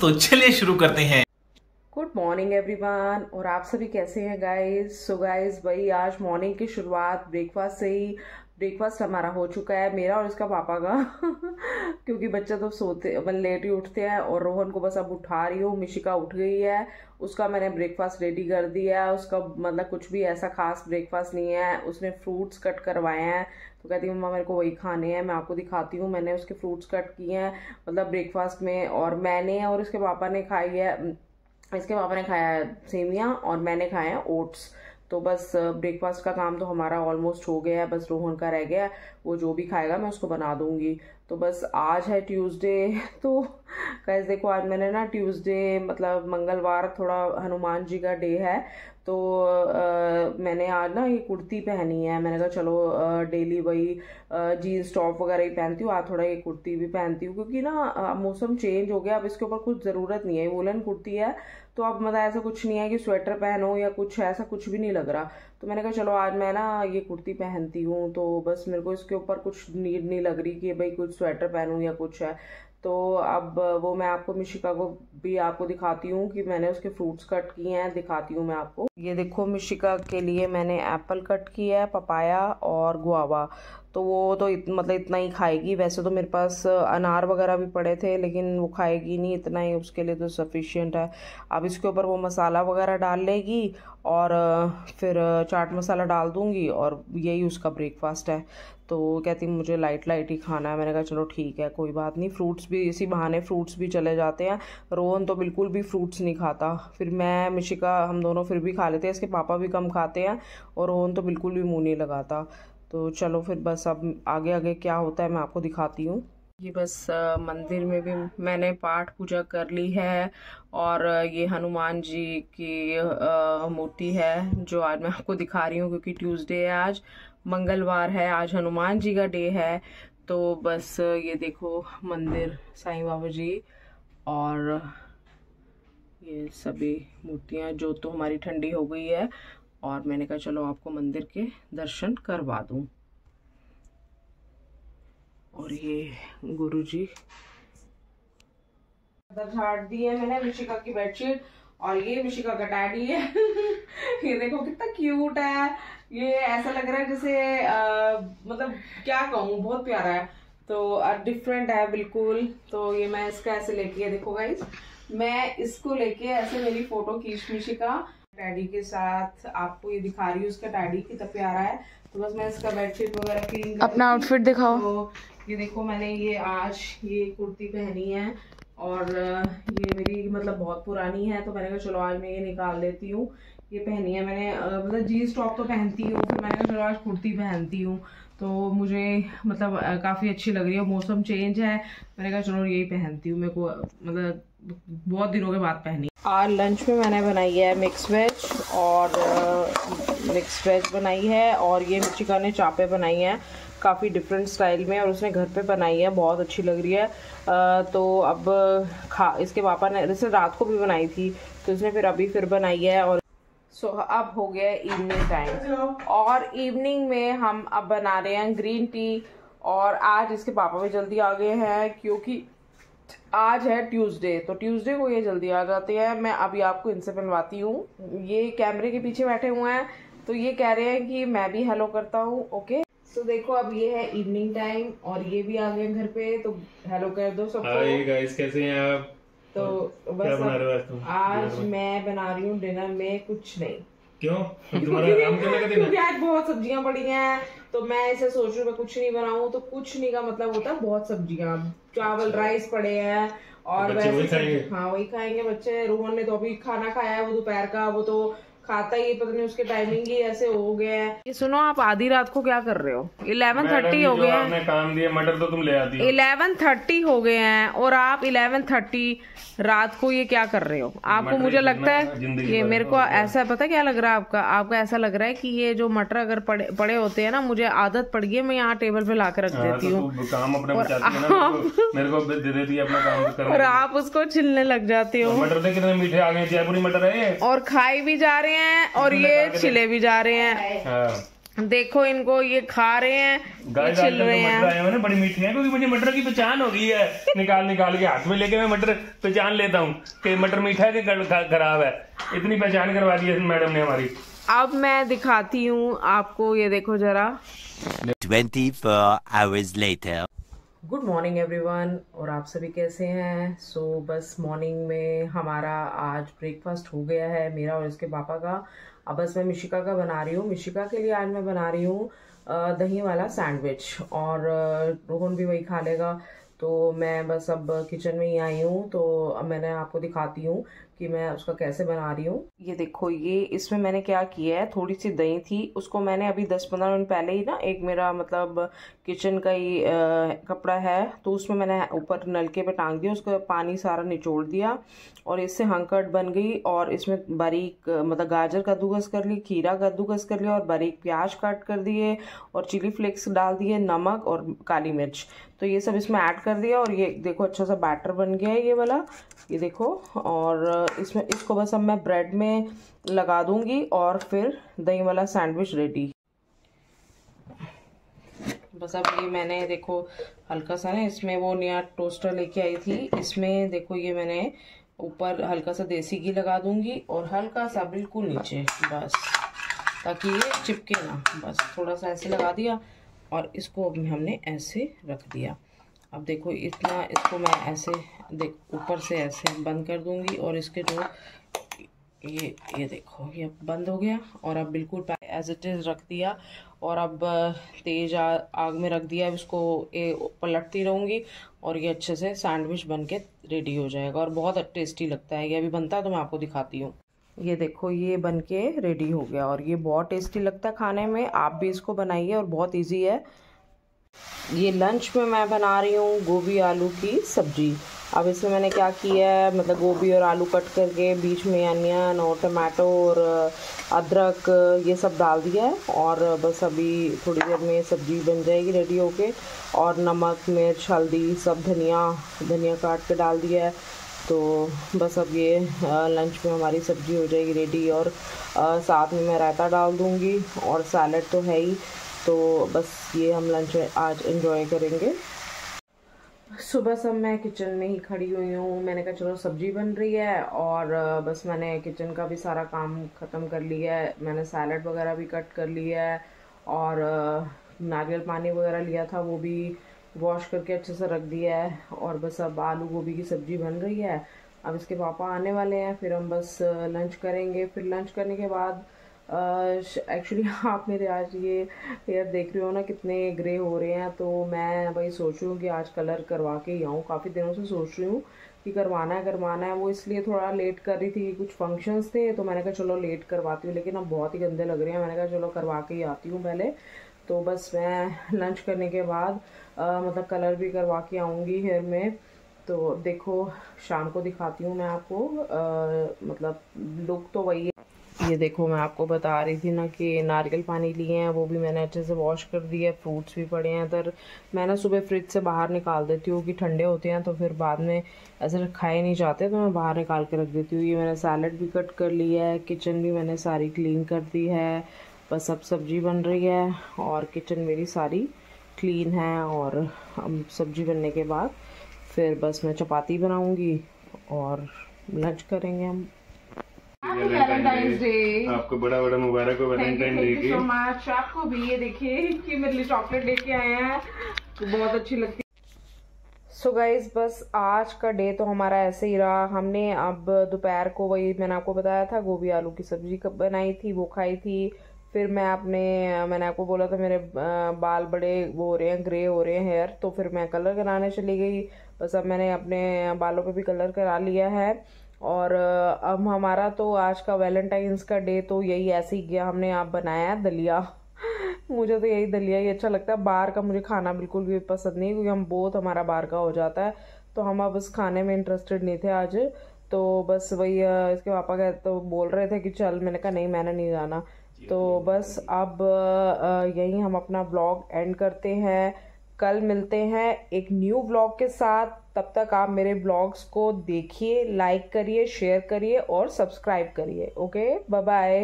तो चलिए शुरू करते हैं। गुड मॉर्निंग एवरीवन और आप सभी कैसे हैं गाइस सो गाइस भाई आज मॉर्निंग की शुरुआत ब्रेकफास्ट से ही ब्रेकफास्ट हमारा हो चुका है, मेरा और इसका पापा का। क्योंकि बच्चे तो सोते मतलब लेट ही उठते हैं और रोहन को बस अब उठा रही हूँ, मिशिका उठ गई है, उसका मैंने ब्रेकफास्ट रेडी कर दिया है, उसका मतलब कुछ भी ऐसा खास ब्रेकफास्ट नहीं है, उसने फ्रूट्स कट करवाए हैं। तो कहती हूँ, मम्मा, मेरे को वही खाने हैं, मैं आपको दिखाती हूँ, मैंने उसके फ्रूट्स कट किए हैं मतलब ब्रेकफास्ट में और मैंने और उसके पापा ने खाई है, इसके पापा ने खाया है सेमिया और मैंने खाया है ओट्स तो बस ब्रेकफास्ट का काम तो हमारा ऑलमोस्ट हो गया है, बस रोहन का रह गया है, वो जो भी खाएगा मैं उसको बना दूँगी। तो बस आज है ट्यूसडे तो कैसे देखो आज मैंने ना ट्यूसडे मतलब मंगलवार थोड़ा हनुमान जी का डे है तो आ, मैंने आज ना ये कुर्ती पहनी है। मैंने कहा चलो डेली वही जीन्स टॉप वगैरह ही पहनती हूँ। आज थोड़ा ये कुर्ती भी पहनती हूँ। क्योंकि ना मौसम चेंज हो गया। अब इसके ऊपर कुछ ज़रूरत नहीं है। वुलन कुर्ती है। तो अब मतलब ऐसा कुछ नहीं है कि स्वेटर पहनो या कुछ ऐसा कुछ भी नहीं लग रहा। तो मैंने कहा चलो आज मैं ना ये कुर्ती पहनती हूँ। तो बस मेरे को इसके ऊपर कुछ नीड नहीं लग रही कि भाई कुछ स्वेटर पहनूँ या कुछ है। तो अब वो मैं आपको मिशिका को भी आपको दिखाती हूँ कि मैंने उसके फ्रूट्स कट किए हैं, दिखाती हूँ मैं आपको। ये देखो मिशिका के लिए मैंने एप्पल कट किया है, पपाया और गुआवा। तो वो तो इत, मतलब इतना ही खाएगी। वैसे तो मेरे पास अनार वगैरह भी पड़े थे लेकिन वो खाएगी नहीं इतना ही उसके लिए तो सफिशियंट है। अब इसके ऊपर वो मसाला वगैरह डाल लेगी और फिर चाट मसाला डाल दूँगी और यही उसका ब्रेकफास्ट है। तो कहती मुझे लाइट लाइट ही खाना है। मैंने कहा चलो ठीक है कोई बात नहीं। फ्रूट्स भी इसी बहाने फ्रूट्स भी चले जाते हैं। रोहन तो बिल्कुल भी फ्रूट्स नहीं खाता। फिर मैं मिशिका हम दोनों फिर भी खा लेते हैं। इसके पापा भी कम खाते हैं और रोहन तो बिल्कुल भी मुँह नहीं लगाता। तो चलो फिर बस अब आगे आगे क्या होता है मैं आपको दिखाती हूँ। ये बस मंदिर में भी मैंने पाठ पूजा कर ली है और ये हनुमान जी की मूर्ति है जो आज मैं आपको दिखा रही हूँ क्योंकि ट्यूसडे है आज, मंगलवार है, आज हनुमान जी का डे है। तो बस ये देखो मंदिर, साईं बाबा जी और ये सभी मूर्तियाँ जो तो हमारी ठंडी हो गई है। और मैंने कहा, चलो आपको मंदिर के दर्शन करवा दूँ। और ये गुरु जी झाड़ दी है मैंने, मिशिका की बेडशीट और ये मिशिका का डैडी है। ये देखो कितना क्यूट है। ये ऐसा लग रहा है जैसे मतलब क्या कहूँ, बहुत प्यारा है। तो डिफरेंट है बिल्कुल। तो ये मैं इसका ऐसे लेके, देखो गाइस मैं इसको लेके ऐसे मेरी फ़ोटो खींच मिशिका। डैडी के साथ आपको ये दिखा रही हूँ उसका डैडी कितना प्यारा है। तो बस मैं इसका बेडशीट वगैरह क्लीन अपना आउटफिट दिखाओ। तो ये देखो मैंने ये आज ये कुर्ती पहनी है और ये मेरी मतलब बहुत पुरानी है तो मैंने कहा चलो आज मैं ये निकाल लेती हूँ। ये पहनी है मैंने मतलब जीन्स टॉप तो पहनती हूँ फिर मैंने कहा चलो आज कुर्ती पहनती हूँ। तो मुझे मतलब काफ़ी अच्छी लग रही है मौसम चेंज है। मैंने कहा चलो यही पहनती हूँ मेरे को मतलब बहुत दिनों के बाद पहनी। आज लंच में मैंने बनाई है मिक्स वेज और मिक्स वेज बनाई है और ये मिर्चिका ने चापे बनाई हैं काफ़ी डिफरेंट स्टाइल में और उसने घर पे बनाई है बहुत अच्छी लग रही है। आ, तो अब खा इसके पापा ने जैसे रात को भी बनाई थी तो उसने फिर अभी फिर बनाई है और सो so, अब हो गया इवनिंग टाइम और इवनिंग में हम अब बना रहे हैं ग्रीन टी और आज इसके पापा भी जल्दी आ गए हैं क्योंकि आज है ट्यूसडे तो ट्यूसडे को ये जल्दी आ जाते हैं। मैं अभी आपको इनसे मिलवाती हूँ। ये कैमरे के पीछे बैठे हुए हैं तो ये कह रहे हैं कि मैं भी हेलो करता हूँ ओके तो देखो अब ये है इवनिंग टाइम और ये भी आ गए घर पे तो हेलो कर दो सबको। हाय गाइस कैसे हैं आप? तो बस आज मैं बना रही हूँ डिनर में कुछ नहीं। क्यों? तुम्हारा आराम करने का दिन है। आज बहुत सब्ज़ियाँ पड़ी हैं तो मैं ऐसे सोच रही हूँ मैं कुछ नहीं बनाऊँ तो कुछ नहीं का मतलब होता है बहुत सब्ज़ियाँ। चावल राइस पड़े हैं और वैसे वही खाएँगे? हाँ वही खाएँगे बच्चे। रोहन ने तो अभी खाना खाया है वो दोपहर का वो तो खाता ही पता नहीं उसके टाइमिंग ही ऐसे हो गए हैं। ये सुनो आप आधी रात को क्या कर रहे हो? इलेवन थर्टी हो गए हैं काम दिया मटर तो तुम ले आती इलेवन थर्टी हो गए हैं और आप इलेवन थर्टी रात को ये क्या कर रहे हो? आपको मुझे लगता है ये मेरे को ऐसा पता क्या लग रहा है आपका? आपको ऐसा लग रहा है कि ये जो मटर अगर पड़े पड़े होते हैं ना मुझे आदत पड़ गई है मैं यहाँ टेबल पे ला कर रख हाँ, देती तो हूँ। काम अपने मेरे को दे देती अपना काम और आप उसको छिलने लग जाते हो। मटर कितने मीठे आ गए जयपुरी मटर है और खाई भी जा रहे हैं और ये छिले भी जा रहे हैं। हाँ। देखो इनको ये खा रहे हैं ये गाय छिल रहे हैं। मैंने बड़ी मीठी है क्योंकि मुझे मटर की पहचान हो गई है। निकाल निकाल के हाथ में लेके मैं मटर पहचान लेता हूँ कि मटर मीठा है कि खराब है। इतनी पहचान करवा दी है मैडम ने हमारी। अब मैं दिखाती हूँ आपको ये देखो जरा। 24 hours later. Good morning everyone और आप सभी कैसे हैं? सो so, बस मॉर्निंग में हमारा आज ब्रेकफास्ट हो गया है मेरा और इसके पापा का। अब बस मैं मिशिका का बना रही हूँ। मिशिका के लिए आज मैं बना रही हूँ दही वाला सैंडविच और रोहन भी वही खा लेगा। तो मैं बस अब किचन में ही आई हूँ तो अब मैंने आपको दिखाती हूँ कि मैं उसका कैसे बना रही हूँ। ये देखो ये इसमें मैंने क्या किया है थोड़ी सी दही थी उसको मैंने अभी 10-15 मिनट पहले ही ना एक मेरा मतलब किचन का ही अ, कपड़ा है तो उसमें मैंने ऊपर नलके पे टांग दिया उसका पानी सारा निचोड़ दिया और इससे हंकट बन गई और इसमें बारीक मतलब गाजर कद्दूकस कर ली खीरा कद्दूकस कर लिया और बारीक प्याज काट कर दिए और चिली फ्लेक्स डाल दिए नमक और काली मिर्च। तो ये सब इसमें ऐड कर दिया और ये देखो अच्छा सा बैटर बन गया है ये वाला। ये देखो और इसमें, इसको बस अब मैं ब्रेड में लगा दूँगी और फिर दही वाला सैंडविच रेडी बस अब ये मैंने देखो हल्का सा ना इसमें वो नया टोस्टर लेके आई थी। इसमें देखो ये मैंने ऊपर हल्का सा देसी घी लगा दूँगी और हल्का सा बिल्कुल नीचे, बस। ताकि ये चिपके ना। बस थोड़ा सा ऐसे लगा दिया और इसको हमने ऐसे रख दिया। अब देखो, इतना इसको मैं ऐसे देख, ऊपर से ऐसे बंद कर दूँगी और इसके जो ये ये देखो, ये बंद हो गया और अब बिल्कुल एज इट इज़ रख दिया और अब तेज आग में रख दिया। अब इसको पलटती रहूँगी और ये अच्छे से सैंडविच बन के रेडी हो जाएगा और बहुत टेस्टी लगता है। ये अभी बनता है तो मैं आपको दिखाती हूँ। ये देखो, ये बन के रेडी हो गया और ये बहुत टेस्टी लगता है खाने में। आप भी इसको बनाइए और बहुत ईजी है। ये लंच में मैं बना रही हूँ गोभी आलू की सब्ज़ी। अब इसमें मैंने क्या किया है? मतलब गोभी और आलू कट करके बीच में अनियन और टमाटो और अदरक, ये सब डाल दिया है और बस अभी थोड़ी देर में सब्ज़ी बन जाएगी रेडी होके। और नमक, मिर्च, हल्दी सब धनिया धनिया काट के डाल दिया है। तो बस अब ये लंच में हमारी सब्ज़ी हो जाएगी रेडी और साथ में मैं रायता डाल दूँगी और सैलड तो है ही। तो बस ये हम लंच आज एंजॉय करेंगे। सुबह सब मैं किचन में ही खड़ी हुई हूँ। मैंने कहा, चलो, सब्ज़ी बन रही है। और बस मैंने किचन का भी सारा काम ख़त्म कर लिया है। मैंने सैलड वगैरह भी कट कर लिया है और नारियल पानी वगैरह लिया था, वो भी वॉश करके अच्छे से रख दिया है। और बस अब आलू गोभी की सब्ज़ी बन रही है। अब इसके पापा आने वाले हैं, फिर हम बस लंच करेंगे। फिर लंच करने के बाद एक्चुअली आप मेरे आज ये हेयर देख रहे हो ना कितने ग्रे हो रहे हैं तो मैं भाई सोच रही हूँ कि आज कलर करवा के ही आऊँ। काफ़ी दिनों से सोच रही हूँ कि करवाना है करवाना है। वो इसलिए थोड़ा लेट कर रही थी कुछ फ़ंक्शंस थे तो मैंने कहा चलो लेट करवाती हूँ लेकिन अब बहुत ही गंदे लग रहे हैं। मैंने कहा चलो करवा के ही आती हूँ पहले। तो बस मैं लंच करने के बाद अ, मतलब कलर भी करवा के आऊँगी हेयर में। तो देखो शाम को दिखाती हूँ मैं आपको। अ, मतलब लुक तो वही है। ये देखो मैं आपको बता रही थी ना कि नारियल पानी लिए हैं, वो भी मैंने अच्छे से वॉश कर दिया फ्रूट्स भी पड़े हैं। इधर मैं ना सुबह फ्रिज से बाहर निकाल देती हूँ कि ठंडे होते हैं तो फिर बाद में ऐसे खाए नहीं जाते तो मैं बाहर निकाल के रख देती हूँ। ये मैंने सैलड भी कट कर लिया है किचन भी मैंने सारी क्लीन कर दी है, बस अब सब्ज़ी बन रही है और किचन मेरी सारी क्लीन है और अब सब्ज़ी बनने के बाद फिर बस मैं चपाती बनाऊँगी और लंच करेंगे हम। आपको बड़ा बड़ा मुबारक हो वैलेंटाइन डे की। सो मच आपको भी ये देखिए कि मेरे लिए चॉकलेट लेके आए हैं। तो बहुत अच्छी लगती सो so गाइज़ बस आज का डे तो हमारा ऐसे ही रहा। हमने अब दोपहर को वही मैंने आपको बताया था गोभी आलू की सब्ज़ी बनाई थी वो खाई थी। फिर मैं अपने मैंने आपको बोला था मेरे बाल बड़े वो हो रहे हैं ग्रे हो रहे हैं हेयर तो फिर मैं कलर कराने चली गई। बस अब मैंने अपने बालों पे भी कलर करा लिया है। और अब हमारा तो आज का वैलेंटाइंस का डे तो यही ऐसे ही गया हमने आप बनाया दलिया। मुझे तो यही दलिया ही अच्छा लगता है। बाहर का मुझे खाना बिल्कुल भी पसंद नहीं क्योंकि हम बहुत हमारा बाहर का हो जाता है। तो हम अब उस खाने में इंटरेस्टेड नहीं थे आज। तो बस वही इसके पापा कह तो बोल रहे थे कि चल मैंने कहा नहीं मैंने नहीं जाना। तो बस अब यही हम अपना ब्लॉग एंड करते हैं। कल मिलते हैं एक न्यू ब्लॉग के साथ। तब तक आप मेरे ब्लॉग्स को देखिए लाइक करिए शेयर करिए और सब्सक्राइब करिए ओके बाय बाय